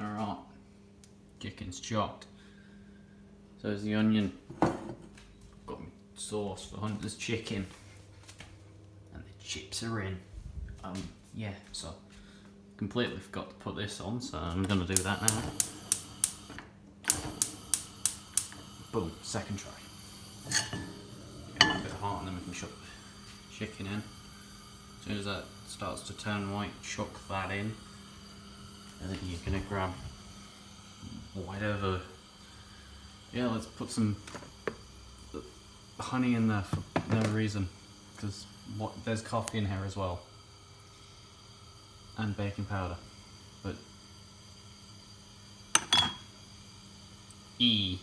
Alright, chicken's chopped. So there's the onion. Got my sauce for Hunter's chicken. And the chips are in. Um, yeah, so completely forgot to put this on, so I'm gonna do that now. Boom, second try. Get a bit hot and then we can chuck chicken in. As soon as that starts to turn white, chuck that in. And then you're gonna grab whatever. Yeah, let's put some honey in there for no reason. Because there's coffee in here as well. And baking powder. But E